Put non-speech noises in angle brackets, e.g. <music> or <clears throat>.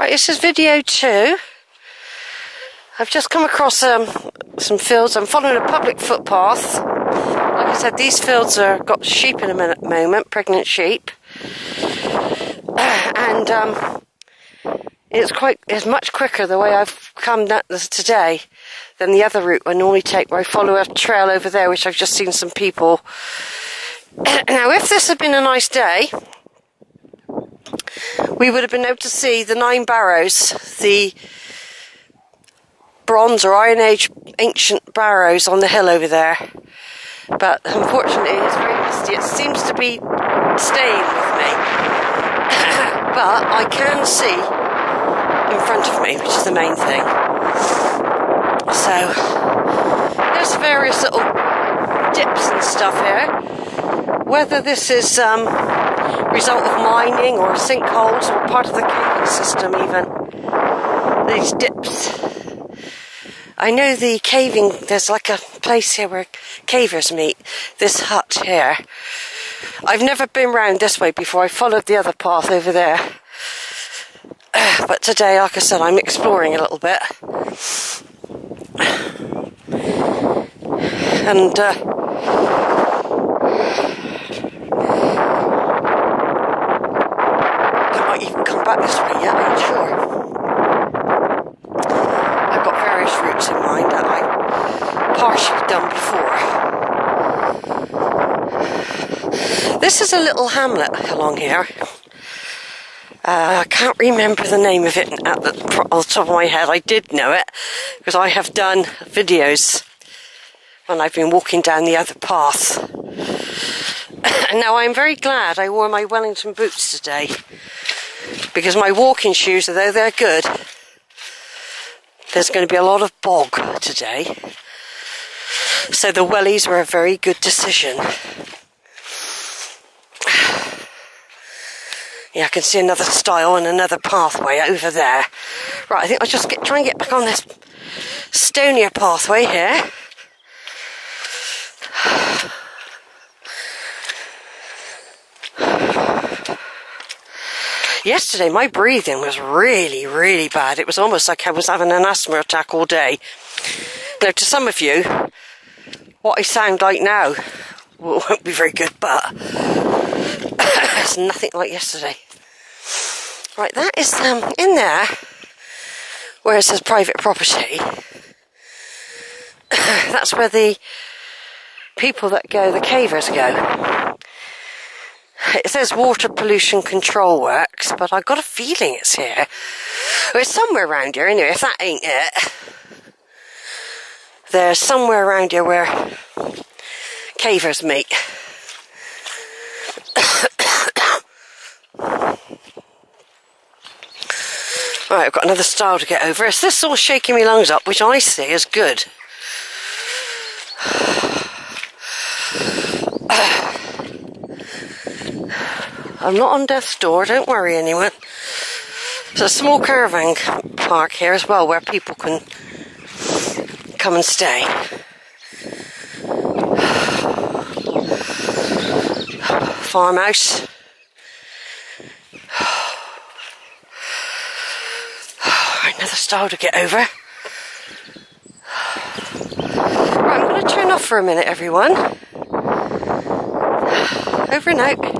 Right, this is video two. I've just come across um, some fields. I'm following a public footpath. Like I said, these fields are got sheep in a minute, moment, pregnant sheep, <clears throat> and um, it's quite it's much quicker the way I've come today than the other route I normally take, where I follow a trail over there, which I've just seen some people. <clears throat> now, if this had been a nice day, we would have been able to see the nine barrows, the bronze or iron age ancient barrows on the hill over there. But unfortunately, it's very misty. It seems to be staying with me. <coughs> but I can see in front of me, which is the main thing. So, there's various little dips and stuff here. Whether this is um, result of mining or sinkholes or part of the caving system even. These dips. I know the caving, there's like a place here where cavers meet, this hut here. I've never been round this way before, I followed the other path over there. <sighs> But today, like I said, I'm exploring a little bit. <sighs> And uh, this way yet, I'm sure. I've got various routes in mind that I've partially done before. This is a little hamlet along here. Uh, I can't remember the name of it at the, the top of my head. I did know it because I have done videos when I've been walking down the other path. <coughs> now I'm very glad I wore my Wellington boots today because my walking shoes, although they're good, there's going to be a lot of bog today. So the wellies were a very good decision. <sighs> Yeah, I can see another stile and another pathway over there. Right, I think I'll just get, try and get back on this stonier pathway here. Yesterday, my breathing was really, really bad. It was almost like I was having an asthma attack all day. Now, to some of you, what I sound like now <laughs> won't be very good, but <coughs> it's nothing like yesterday. Right, that is um, in there where it says private property. <coughs> That's where the people that go, the cavers go. It says water pollution control works, but I got a feeling it's here. Well, it's somewhere around here anyway, if that ain't it. There's somewhere around here where cavers meet. <coughs> Right, I've got another stile to get over. It's this all shaking me lungs up, which I see as good. I'm not on death's door, don't worry anyone. There's a small caravan park here as well where people can come and stay. Farmhouse. Another stile to get over. Right, I'm going to turn off for a minute, everyone. Over and out.